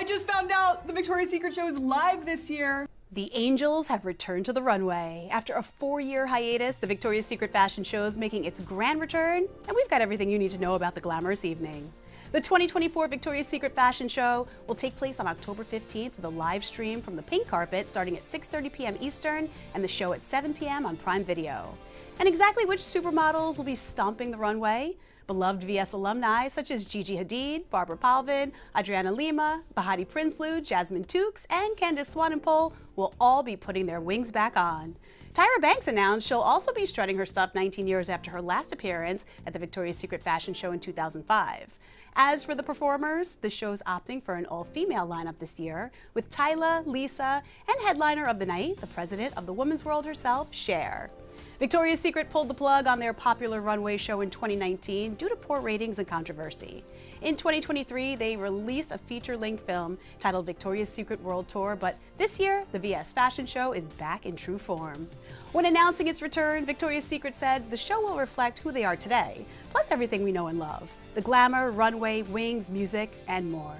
I just found out the Victoria's Secret show is live this year. The Angels have returned to the runway. After a four year hiatus, the Victoria's Secret fashion show is making its grand return, and we've got everything you need to know about the glamorous evening. The 2024 Victoria's Secret Fashion Show will take place on October 15th with a live stream from the pink carpet starting at 6.30 p.m. Eastern and the show at 7 p.m. on Prime Video. And exactly which supermodels will be stomping the runway? Beloved VS alumni such as Gigi Hadid, Barbara Palvin, Adriana Lima, Behati Prinsloo, Jasmine Tookes, and Candice Swanepoel will all be putting their wings back on. Tyra Banks announced she'll also be strutting her stuff 19 years after her last appearance at the Victoria's Secret Fashion Show in 2005. As for the performers, the show's opting for an all-female lineup this year, with Tyla, Lisa, and headliner of the night, the president of the women's world herself, Cher. Victoria's Secret pulled the plug on their popular runway show in 2019 due to poor ratings and controversy. In 2023, they released a feature-length film titled Victoria's Secret World Tour, but this year, the VS Fashion Show is back in true form. When announcing its return, Victoria's Secret said the show will reflect who they are today, plus everything we know and love the glamour, runway, wings, music, and more.